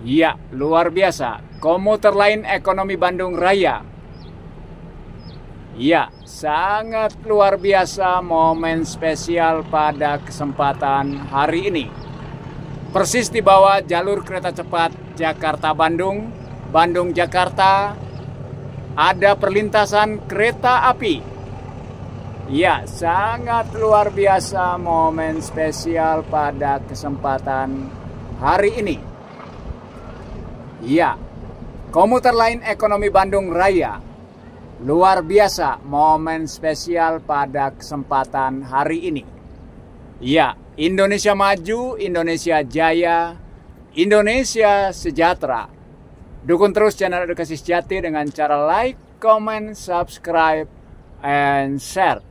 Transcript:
Ya, luar biasa. Komuter lain ekonomi Bandung Raya. Ya, sangat luar biasa momen spesial pada kesempatan hari ini. Persis di bawah jalur kereta cepat Jakarta-Bandung, Bandung-Jakarta, ada perlintasan kereta api. Ya, sangat luar biasa momen spesial pada kesempatan hari ini. Ya, komuter lain ekonomi Bandung Raya. Luar biasa momen spesial pada kesempatan hari ini. Ya, Indonesia maju, Indonesia jaya, Indonesia sejahtera. Dukung terus channel Edukasi Sejati dengan cara like, comment, subscribe, and share.